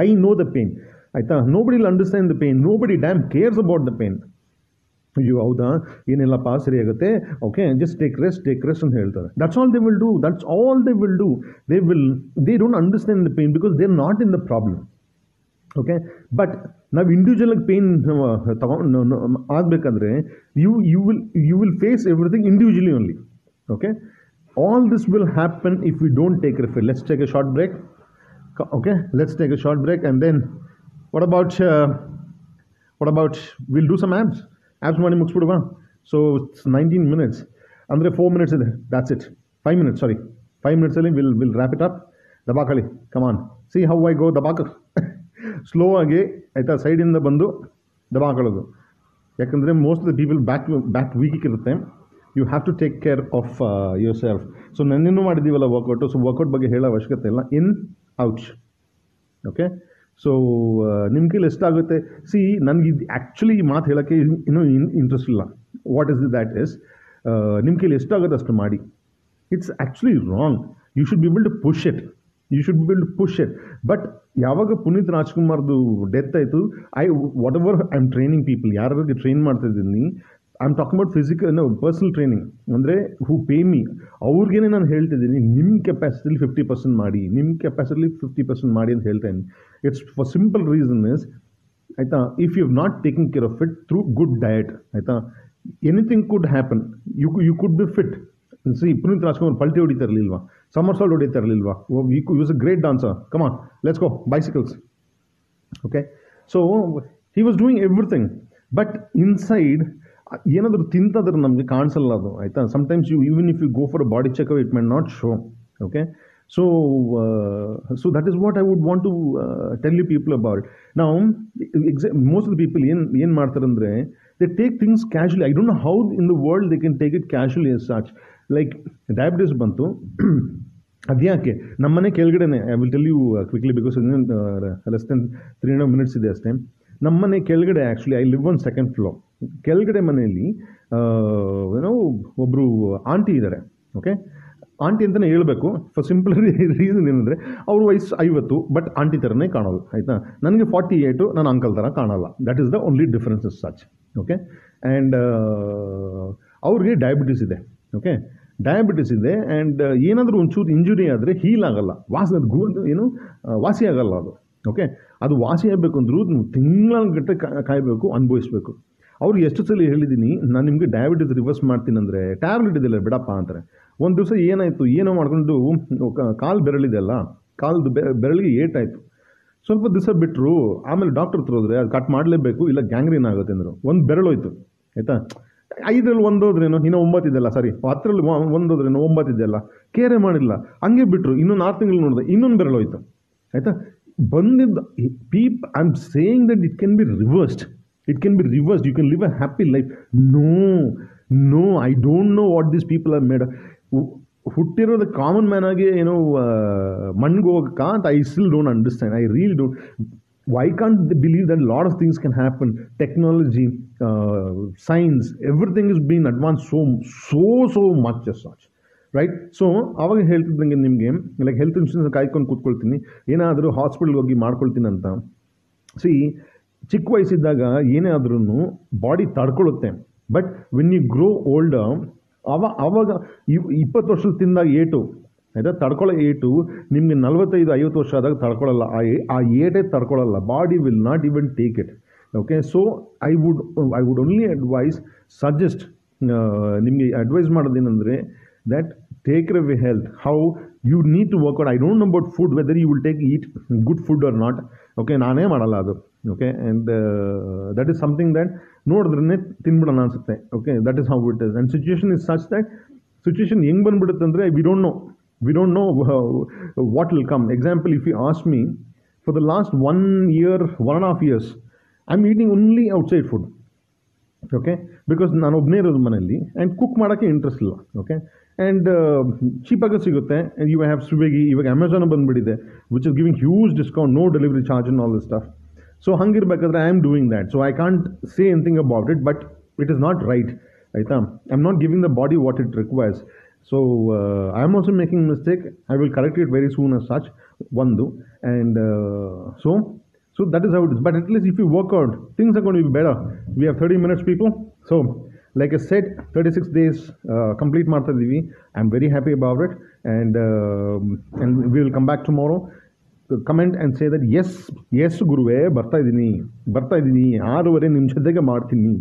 I know the pain ಆಯಿತಾ? Nobody will understand the pain nobody damn cares about the pain ಅಯ್ಯೋ, ಹೌದಾ? ಏನಿಲ್ಲಪ್ಪ ಸರಿ ಆಗುತ್ತೆ? Okay just take rest take rest ಅಂತ ಹೇಳ್ತಾರೆ. That's all they will do that's all they will do they will they don't understand the pain because they are not in the problem okay but ನಾವು ಇಂಡಿವಿಜುವಲಾಗಿ pain ತಗೊಂಡು ಆಗಬೇಕಾದ್ರೆ you you will you will face everything individually only okay all this will happen if you don't take refill let's take a short break okay let's take a short break and then what about what about will do some abs abs ಮಾಡಿ ಮುಗಿಸ್ಬಿಡುವ. So nineteen minutes ಅಂದರೆ four minutes ಇದೆ. That's it five minutes sorry five ಮಿನಿಟ್ಸಲ್ಲಿ will will wrap it up ದಬಾಕಳಿ come on see how I go ದಬಾಕ. [laughs] Slow ಆಗಿ, ಆಯಿತಾ ಸೈಡಿಂದ ಬಂದು ದಬಾಕೊಳ್ಳೋದು. ಯಾಕಂದರೆ most the people back back weak ಇರುತ್ತೆ. You have to take care of yourself so ನನ್ನೇನು ಮಾಡಿದ್ದೀವಲ್ಲ workout so workout ಬಗ್ಗೆ ಹೇಳೋ ಅವಶ್ಯಕತೆ ಇಲ್ಲ. ಇನ್ ಔಚ್ ಓಕೆ ಸೊ ನಿಮ್ಮ ಕೈಲಿ ಎಷ್ಟಾಗುತ್ತೆ ಸಿ ನನಗೆ ಇದು ಆ್ಯಕ್ಚುಲಿ ಈ ಮಾತು ಹೇಳೋಕ್ಕೆ ಇನ್ನೂ ಇನ್ ಇಂಟ್ರೆಸ್ಟ್ ಇಲ್ಲ. ವಾಟ್ ಇಸ್ ದ್ಯಾಟ್ ಇಸ್ ನಿಮ್ಮ ಕೈಲಿ ಎಷ್ಟಾಗುತ್ತೆ ಅಷ್ಟು ಮಾಡಿ. It's actually wrong you should be build to push it you should be bill push it but ಯಾವಾಗ ಪುನೀತ್ ರಾಜ್ಕುಮಾರ್ದು ಡೆತ್ ಆಯಿತು I whatever I am training people ಯಾರಿಗೆ ಟ್ರೈನ್ ಮಾಡ್ತಾ ಇದ್ದೀನಿ I am talking about physical personal training ಅಂದರೆ who pay me ಅವ್ರಿಗೇನೆ ನಾನು ಹೇಳ್ತಿದ್ದೀನಿ ನಿಮ್ಮ ಕೆಪಾಸಿಟಿಲಿ ಫಿಫ್ಟಿ ಪರ್ಸೆಂಟ್ ಮಾಡಿ ನಿಮ್ಮ ಕೆಪಾಸಿಟಿಲಿ ಫಿಫ್ಟಿ ಪರ್ಸೆಂಟ್ ಮಾಡಿ ಅಂತ ಹೇಳ್ತಾ ಇದ್ದೀನಿ. It's for simple reason is ಆಯಿತಾ if you not taking care of it through good diet ಆಯಿತಾ anything could happen you you could be fit see Puneeth Rajkumar ಪಲ್ಟಿ ಹೊಡಿತಾ ಇರಲಿಲ್ವಾ? ಸಮರ್ ಸಾಲ್ಟ್ ಹೊಡಿತಾ ಇರಲಿಲ್ವಾ? Use a great dancer come on let's go bicycles okay so he was doing everything but inside ಏನಾದರೂ ತಿಂತಾದ್ರೆ ನಮಗೆ ಕಾಣಿಸಲ್ಲ ಅದು, ಆಯಿತಾ? Sometimes you even if you go for body checkup it may not show okay so so that is what I would want to tell you people about ನಾವು ಎಕ್ಸಾ most of people ಏನು ಏನು ಮಾಡ್ತಾರೆ ಅಂದರೆ they take things casually I don't know how in the world they can take it casually as such like diabetes ಬಂತು [clears throat] ಅದ್ಯಾಕೆ ನಮ್ಮನೆ ಕೆಳಗಡೆನೆ I will tell you quickly because less than three hundred minutes ಇದೆ ಅಷ್ಟೇ. ನಮ್ಮನೆ ಕೆಳಗಡೆ actually I live one second floor ಕೆಳಗಡೆ ಮನೆಯಲ್ಲಿ ಏನೋ ಒಬ್ಬರು ಆಂಟಿ ಇದ್ದಾರೆ ಓಕೆ ಆಂಟಿ ಅಂತಲೇ ಹೇಳಬೇಕು. ಫಾರ್ ಸಿಂಪಲ್ ರೀಸನ್ ಏನಂದರೆ, ಅವ್ರ ವಯಸ್ಸು ಐವತ್ತು ಬಟ್ ಆಂಟಿ ಥರನೇ ಕಾಣೋದು, ಆಯಿತಾ? ನನಗೆ ಫಾರ್ಟಿ ಏಯ್ಟು ನಾನು ಅಂಕಲ್ ಥರ ಕಾಣಲ್ಲ that is the only differences such okay and ಅವ್ರಿಗೆ ಡಯಾಬಿಟಿಸ್ ಇದೆ ಓಕೆ ಡಯಾಬಿಟಿಸ್ ಇದೆ ಆ್ಯಂಡ್ ಏನಾದರೂ ಒಂಚೂರು ಇಂಜುರಿ ಆದರೆ ಹೀಲ್ ಆಗಲ್ಲ. ವಾಸ ಗೂ ಗು ಏನು ವಾಸಿ ಆಗಲ್ಲ ಅದು ಓಕೆ ಅದು ವಾಸಿ ಆಗಬೇಕು ಅಂದರೂ ತಿಂಗಳ ಗಟ್ಟೆ ಕಾಯಬೇಕು, ಅನುಭವಿಸ್ಬೇಕು. ಅವ್ರಿಗೆ ಎಷ್ಟು ಸಲ ಹೇಳಿದ್ದೀನಿ ನಾನು ನಿಮಗೆ ಡಯಾಬಿಟಿಸ್ ರಿವರ್ಸ್ ಮಾಡ್ತೀನಿ ಅಂದರೆ ಟ್ಯಾಬ್ಲೆಟ್ ಇದೆಯಲ್ಲ ಬಿಡಪ್ಪ ಅಂತಾರೆ. ಒಂದು ದಿವಸ ಏನಾಯಿತು, ಏನೋ ಮಾಡ್ಕೊಂಡು ಕಾಲು ಬೆರಳಿದೆಯಲ್ಲ ಕಾಲ್ದು ಬೆರಳಿಗೆ ಏಟಾಯಿತು. ಸ್ವಲ್ಪ ದಿವಸ ಬಿಟ್ಟರು ಆಮೇಲೆ ಡಾಕ್ಟರ್ ಹತ್ರ ಹೋದ್ರೆ ಅದು ಕಟ್ ಮಾಡಲೇಬೇಕು, ಇಲ್ಲ ಗ್ಯಾಂಗ್ರೀನ್ ಆಗುತ್ತೆ ಅಂದರು. ಒಂದು ಬೆರಳೋಯ್ತು, ಆಯಿತಾ? ಐದರಲ್ಲಿ ಒಂದೋದ್ರೇನು ಇನ್ನೂ ಒಂಬತ್ತಿದೆಯಲ್ಲ ಸಾರಿ ಹತ್ತರಲ್ಲಿ ಒಂದೋದ್ರೇನು ಒಂಬತ್ತಿದೆಯಲ್ಲ ಕೇರೆ ಮಾಡಿಲ್ಲ. ಹಂಗೆ ಬಿಟ್ಟರು ಇನ್ನೊಂದು ಆರು ತಿಂಗಳು ನೋಡಿದೆ, ಇನ್ನೊಂದು ಬೆರಳೋಯ್ತು, ಆಯಿತಾ? ಬಂದಿದ್ದ ಪೀಪ್ I am saying that it can be reversed it can be reversed you can live a happy life no no I don't know what these people are made ಹುಟ್ಟಿರೋದು common man ಆಗಿ ಏನೋ ಮಣ್ಣಿಗೆ ಹೋಗಕ್ಕ ಅಂತ I still don't understand I real don't why can't believe believe lot of things of happen technology science everything is science advance so so so much as such. Right so ಅವಾಗ ಹೇಳ್ತಿದ್ದಂಗೆ ನಿಮಗೆ like health insurance ಕಾಯ್ಕೊಂಡು ಕೂತ್ಕೊಳ್ತೀನಿ. ಏನಾದರೂ ಹಾಸ್ಪಿಟಲ್ಗೆ ಹೋಗಿ ಮಾಡ್ಕೊಳ್ತೀನಿ ಅಂತ. C ಚಿಕ್ಕ ವಯಸ್ಸಿದ್ದಾಗ ಏನೇ ಆದ್ರೂ body ತಡ್ಕೊಳ್ಳುತ್ತೆ but when you grow old ಅವ, ಅವಾಗ ಇಪ್ಪತ್ತು ವರ್ಷದ ತಿಂದಾಗ ಏಟು, ಆಯಿತಾ? ತಡ್ಕೊಳ್ಳೋ ಏಟು ನಿಮಗೆ ನಲವತ್ತೈದು, ಐವತ್ತು ವರ್ಷ ಆದಾಗ ತಡ್ಕೊಳ್ಳಲ್ಲ ಆ ಆ ಏಟೇ ತಡ್ಕೊಳ್ಳಲ್ಲ body will not even take it okay so I would I would only advise suggest ನಿಮಗೆ advise ಮಾಡೋದೇನೆಂದರೆ that take away health how you need to work out I don't know about food whether you will take eat good food or not okay ನಾನೇ ಮಾಡಲ್ಲ ಅದು. Okay and that is something that ನೋಡಿದ್ರೆ ತಿನ್ಬಿಡೋಣ ಅನಿಸುತ್ತೆ. Okay that is how it is and situation is such that situation ಹೆಂಗೆ ಬಂದ್ಬಿಡುತ್ತೆ ಅಂದರೆ we don't know we don't know what will come example if you ask me for the last one year one one and years I am eating only outside food. Okay because ನಾನು ಒಬ್ಬನೇ ಇರೋದು ಮನೆಯಲ್ಲಿ and cook ಮಾಡೋಕ್ಕೆ interest ಇಲ್ಲ. Okay and ಚೀಪಾಗ ಸಿಗುತ್ತೆ. You have Swiggy ಇವಾಗ Amazon ಬಂದುಬಿಟ್ಟಿದೆ which is giving huge discount no delivery charge in all this stuff so ಹಂಗಿರ್ಬೇಕಾದ್ರೆ I am doing that so I can't say anything about it but it is not right ಆಯಿತಾ I am not giving the body what it requires so I am also making mistake I will correct it very soon as such ಒಂದು and so so that is how it is but at least if you work out things are gonna be better we have thirty minutes people so like a set thirty six days complete ಮಾಡ್ತಾ ಇದ್ದೀವಿ I am very happy about it and and we will come back tomorrow comment and say that yes yes ಗುರುವೇ ಬರ್ತಾ ಇದ್ದೀನಿ ಬರ್ತಾ ಇದ್ದೀನಿ, ಆರೂವರೆ ನಿಮ್ಮ ಜೊತೆಗೆ ಮಾಡ್ತೀನಿ.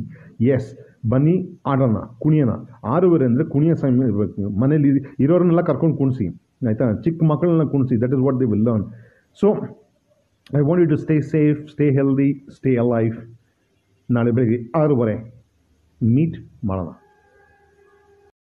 ಎಸ್ ಬನ್ನಿ, ಆಡೋಣ, ಕುಣಿಯೋಣ. ಆರೂವರೆ ಅಂದರೆ ಕುಣಿಯೋ ಸಮಯ ಇರಬೇಕು ಮನೇಲಿ ಇರೋರನ್ನೆಲ್ಲ ಕರ್ಕೊಂಡು ಕುಣಿಸಿ, ಆಯಿತಾ? ಚಿಕ್ಕ ಮಕ್ಕಳನ್ನ ಕುಣಿಸಿ that is what they will learn so I want you to stay safe stay healthy stay alive ನಾಳೆ ಬೆಳಗ್ಗೆ ಆರೂವರೆ ಮೀಟ್ ಮಾಡೋಣ.